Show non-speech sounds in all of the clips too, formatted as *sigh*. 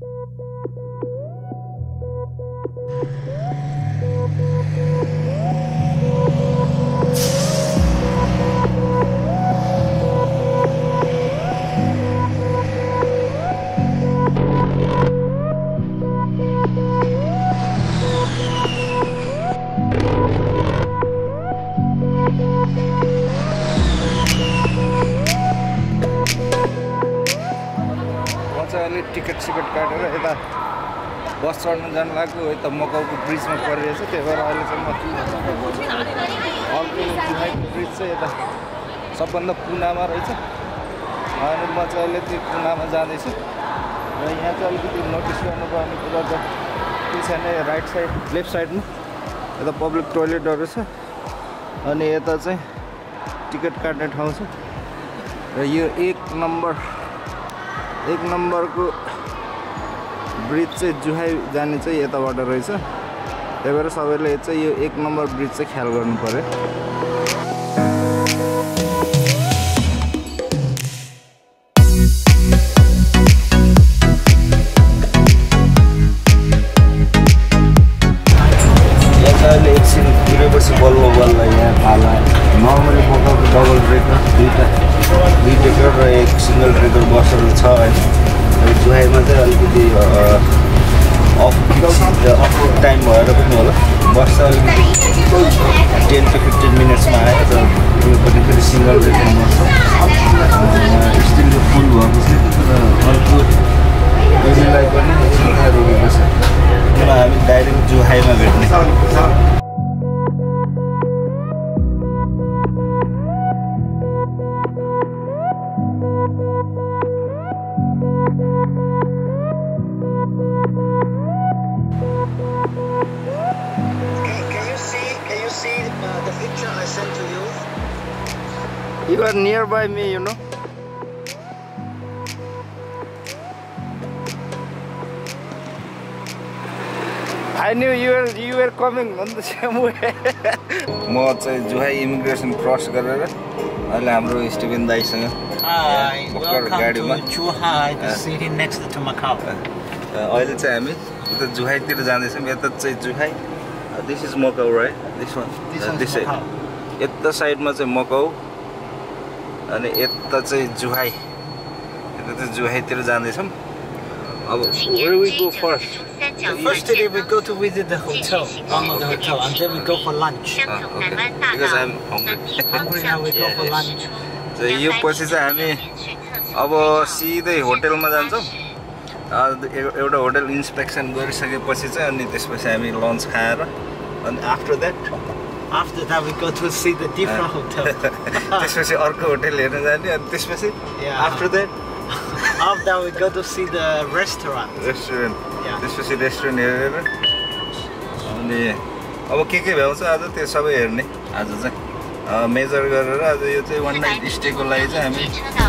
Thank you. म चाहिँ अलिक टिकट सिकट काटेर यता बस चढ्नु जानु लाग्यो यता मकाउको ब्रिजमा परिरहेछ त्यही भएर अहिले चाहिँ म अर्को ब्रिज चाहिँ यता सबभन्दा कुनामा रहेछ। अनि म चाहिँ अहिले त्यो कुनामा जाँदैछु। र यहाँ चाहिँ अलिकति नोटिस गर्नुपर्ने कुरा त के छैन राइट साइड लेफ्ट साइडमा यता पब्लिक टोइलेटहरू छ। अनि यता चाहिँ टिकट काट्ने ठाउँ छ। र यो एक नम्बर एक नम्बरको ब्रिज चाहिँ जुहाई जाने चाहिँ यताबाट रहेछ। त्यही भएर सबैले चाहिँ यो एक नम्बर ब्रिज चाहिँ ख्याल गर्नु पऱ्यो अहिले एकछिन कुरेपछि बल्ल बल्ल यहाँ थाहा नर्मली पकाएको डबल ब्रेकर दुईवटा। दुई र एक सिङ्गल ब्रेकर बसहरू छ अहिले र जुहाइमा चाहिँ अलिकति अफ अफ टाइम भएर पनि होला बस चाहिँ अलिकति टेन टु फिफ्टिन मिनट्समा आयो र योपट्टि फेरि single breaker bus still full भएको छ तर अर्को पनि छ हामी डाइरेक्ट जुहाइमा भेट्ने are nearby me, you know. I knew you were you were coming on the same way. म चाहिँ जुहाई इमिग्रेसन क्रस गरेर अहिले हाम्रो स्टिभेन दाईसँग Hi, भर्खर welcome गाडीमा to Chuhai, the Uh, city next to Macau. अहिले चाहिँ हामी उता जुहाईतिर जाँदैछौँ यता चाहिँ Zhuhai this is Macau right this one This one's this side Macau. यता साइडमा चाहिँ मकाउ अनि यता चाहिँ जुहाई। यता चाहिँ जुहाईतिर जाँदैछौँ। अब यो पछि चाहिँ हामी अब सिधै होटलमा जान्छौँ। एउटा होटेल इन्सपेक्सन गरिसकेपछि चाहिँ अनि त्यसपछि हामी लन्च खाएर अनि after that After that, we go to see the different hotel. *laughs* त्यसपछि अर्को होटेल हेर्न जाने अनि त्यसपछि. After that *laughs* After that, we go to see the restaurant. Restaurant Yeah. त्यसपछि रेस्टुरेन्ट हेरेर अनि अब के के भ्याउँछ आज त्यो सबै हेर्ने आज चाहिँ मेजर गरेर आज यो चाहिँ वान नाइट स्टेको लागि चाहिँ हामी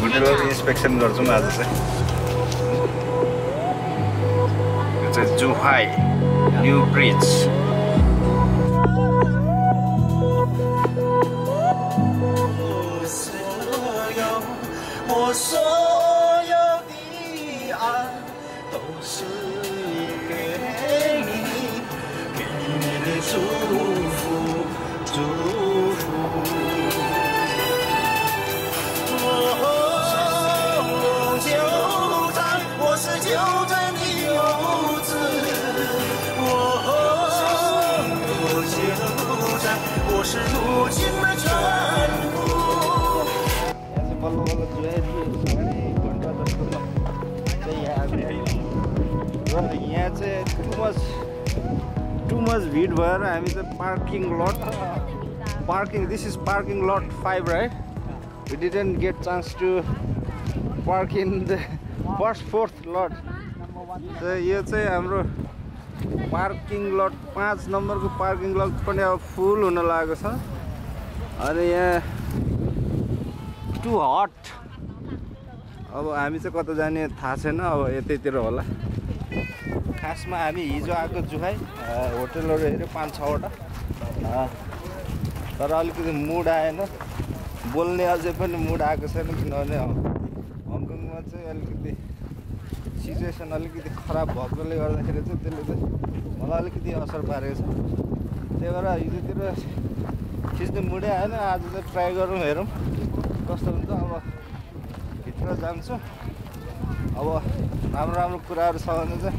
होटेलहरू इन्सपेक्सन गर्छौँ आज चाहिँ यो चाहिँ जुहाई न्यु ब्रिज भिड भएर हामी चाहिँ parking lot parking this is parking lot five right we didn't get chance to park in the first fourth lot यो चाहिँ हाम्रो पार्किङ लट पाँच नम्बरको पार्किङ लट पनि अब फुल हुन लागेको छ। अनि यहाँ टु हट अब हामी चाहिँ कता जाने थाहा छैन अब यतैतिर होला। खासमा हामी हिजो आएको अ, होटेलहरू हेऱ्यो पाँच छवटा। तर अलिकति मुड आएन। बोल्ने अझै पनि मुड आएको छैन किनभने हङ- हङकङमा चाहिँ अलिकति सिचुएसन अलिकति खराब भएकोले गर्दाखेरि चाहिँ त्यसले चाहिँ मलाई अलिकति असर पारेको छ। त्यही भएर हिजोतिर खिच्ने मुडै आएन आज चाहिँ ट्राई गरौँ हेरौँ। कस्तो हुन्छ अब भित्र जान्छु। अब राम्रो राम्रो कुराहरू छ भने चाहिँ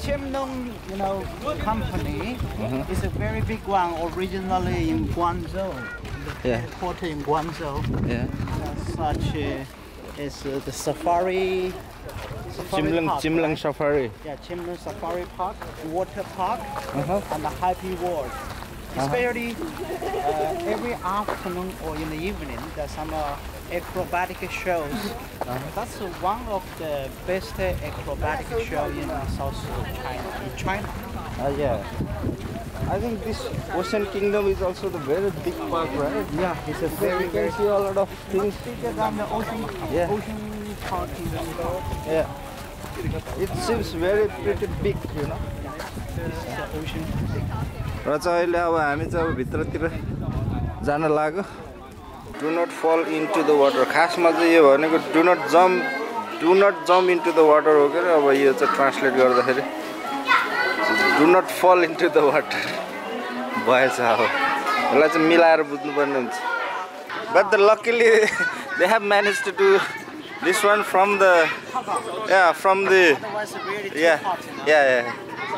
Chemnong, you know, company mm -hmm. is a very big one originally in Guangzhou. Yeah. Quarter in Guangzhou. Yeah. Such uh, as uh, the safari. Chimlung, Chimlung right? Safari. Yeah, Chimlung Safari Park, water park, uh -huh. and the Happy World. Especially -huh. Uh, every afternoon or in the evening, there's some uh, acrobatic shows. That's uh, one of the best uh, acrobatic show in uh, South China. In China. Uh, yeah. I think this Ocean Kingdom is also the very big park, right? Yeah, it's a Because very you very can see a lot of things. bigger than the ocean. Yeah. Ocean park in Indoor. Yeah. It seems very pretty big, you know. It's the ocean. र चाहिँ अहिले अब हामी चाहिँ अब भित्रतिर जान लाग्यो do not fall into the water खासमा चाहिँ यो भनेको do not jump do not jump into the water हो के अरे अब यो चाहिँ ट्रान्सलेट गर्दाखेरि do not fall into the water भएछ अब यसलाई चाहिँ मिलाएर बुझ्नुपर्ने हुन्छ but the luckily they have manage to do this one from the yeah from the.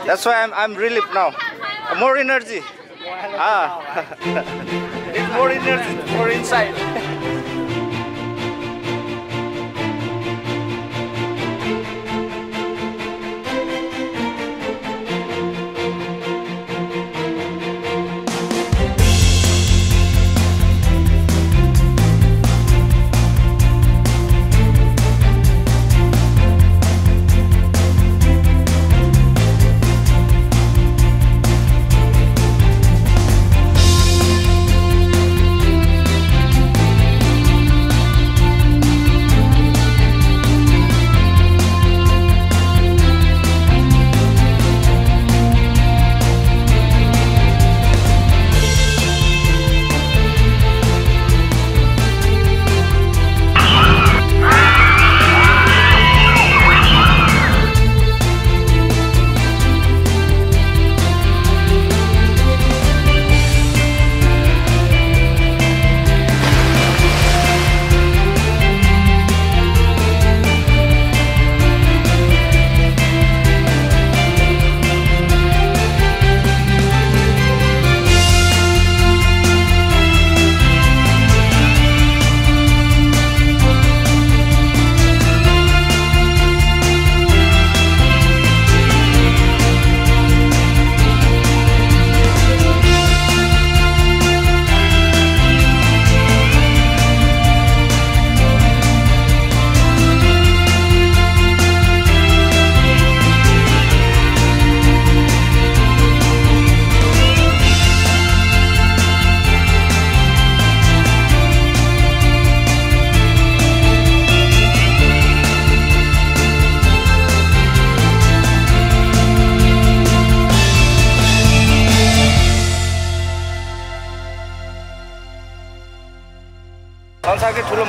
That's why I'm I'm relieved now. More energy. Well, Ah, now, right? *laughs* it's more energy, more inside.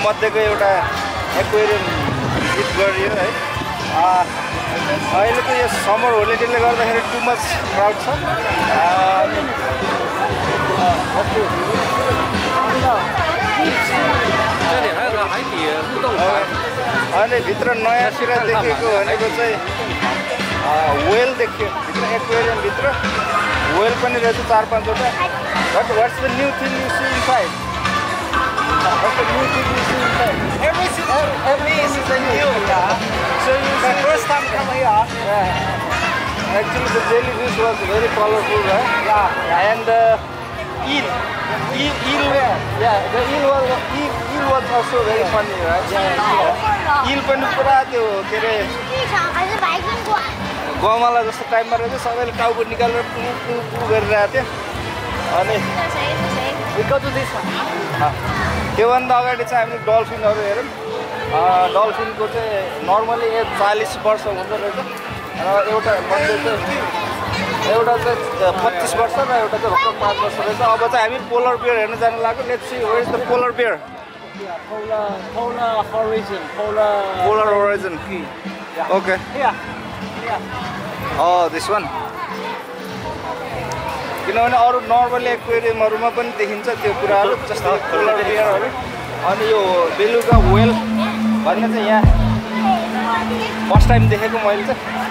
मध्येको एउटा aquarium गीत गरियो है। अहिले त यो summer होलिडेले गर्दाखेरि too much crowd छ। अनि भित्र नयाँ सिरा देखेको भनेको चाहिँ वेल देखियो। भित्र एक्वेरियमभित्र वेल पनि रहेछ चार पाँचवटा। But what's the new thing you see in five Everything for me is new, yeah. So it's the first time come here. Yeah. Actually, the jellyfish was very colorful, right? Yeah. And the uh, eel. Eel, eel, yeah. The eel was, eel, eel was also very funny, right? Yeah. eel पनि पुरा त्यो के अरे गमला जस्तो टाइममा रहेछ सबैले टाउको निकालेर पु पु पु गरिरहेको थियो अनि त्योभन्दा अगाडि चाहिँ हामीले डल्फिनहरू हेऱ्यौँ। डल्फिनको चाहिँ नर्मली ए चालिस वर्ष हुँदो रहेछ। र एउटा बर्थडे चाहिँ एउटा चाहिँ पच्चिस वर्ष र एउटा चाहिँ भर्खर पाँच वर्ष रहेछ। अब चाहिँ हामी पोलर बियर हेर्न जानु लाग्यो let's see where the polar bear polar origin okay this one किनभने अरू नर्मली एक्वेरियमहरूमा पनि देखिन्छ त्यो कुराहरू जस्तै पोलर बियरहरू अनि यो बेलुका वेल भन्ने चाहिँ यहाँ फर्स्ट टाइम देखेको मैले चाहिँ।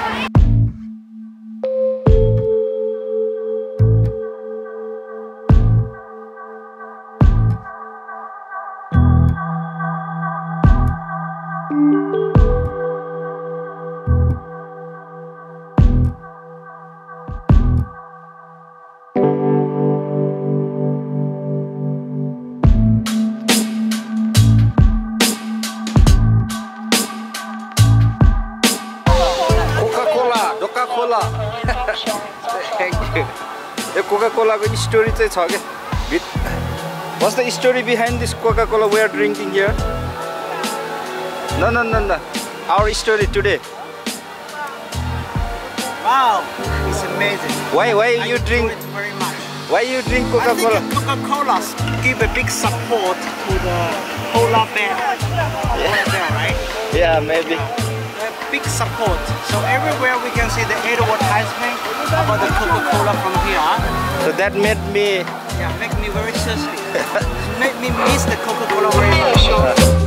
You *laughs* yo Coca Colaco story चाहिँ छ क्या भित was the story behind this Coca Cola we are drinking here न न न न our story today Wow, it's amazing. Why why I you enjoy drink it very much. Why you drink I Coca think Cola Coca-Cola give a big support to the polar bear. Polar bear, right? Yeah maybe A big support. So everywhere we can see the advertisement about the Coca-Cola from here. So that made me... Yeah, make me very thirsty. *laughs* make me miss the Coca-Cola very much.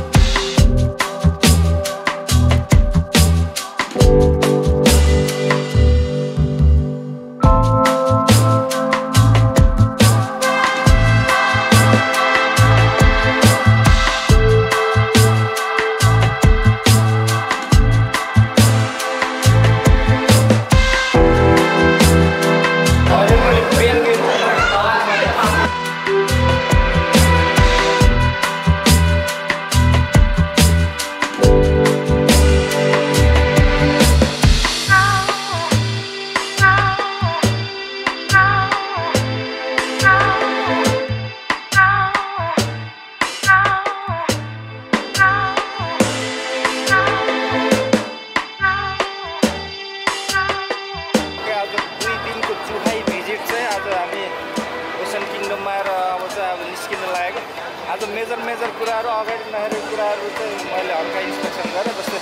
आज major major कुराहरू अगाडि नहेरेको कुराहरू चाहिँ मैले हल्का inspection गरेँ जस्तै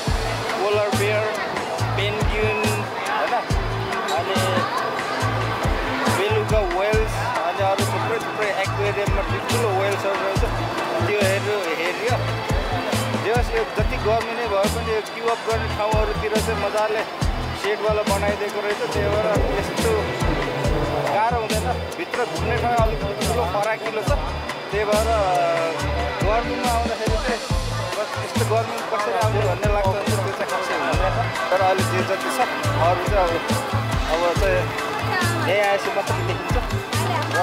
polar bear पेन्ग्युन होइन? अनि बेलुका वेल्स अनि अरू थुप्रै थुप्रै एक्वेरियममा ठुल्ठुलो वेल्सहरू रहेछ। त्यो हेऱ्यो जस यो जति गर्मी नै भए पनि यो क्युअप गर्ने ठाउँहरूतिर चाहिँ मजाले सेडवाला बनाइदिएको रहेछ। त्यही भएर यस्तो गाह्रो हुँदैन। भित्र घुम्ने ठाउँ अलिक ठुलो फराकिलो छ। त्यही भएर गर्मीमा आउँदाखेरि चाहिँ यस्तो गर्मी कसरी आउने भन्ने लाग्छ त्यो चाहिँ खासै हुँदैन। तर अहिले जे जति छ अरू चाहिँ अब अब चाहिँ यहीँ आएपछि मात्रै देखिन्छ। र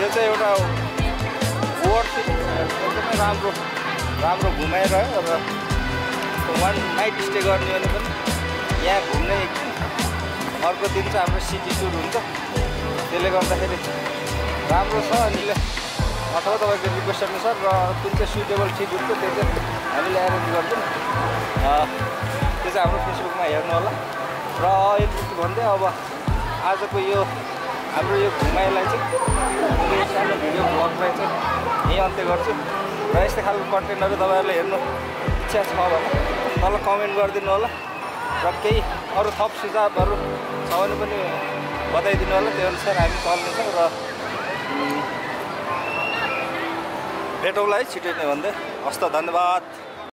यो चाहिँ एउटा वर्थ एकदमै राम्रो राम्रो घुमाइरह्यो र वान नाइट स्टे गर्ने भने पनि यहाँ घुम्ने अर्को दिन चाहिँ हाम्रो सिटी टुर हुन्छ। त्यसले गर्दाखेरि राम्रो छ अनि अथवा तपाईँको रिक्वेस्ट अनुसार र कुन चाहिँ सुइटेबल ठिक हुन्छ त्यो चाहिँ हामीले एरेन्ज गर्छौँ। त्यो चाहिँ हाम्रो फेसबुकमा हेर्नु होला। र यति भन्दै अब आजको यो हाम्रो यो घुमाइलाई चाहिँ यो सानो भिडियो ब्लगलाई चाहिँ यहीँ अन्त्य गर्छु। र यस्तै खालको कन्टेन्टहरू तपाईँहरूले हेर्नु इच्छा छ भने तल कमेन्ट गरिदिनु होला। र केही अरू थप सुझावहरू छ भने पनि बताइदिनु होला। त्यो अनुसार हामी चल्नेछौँ र उम्, भेटौँला है छिटै नै भन्दै हस्त धन्यवाद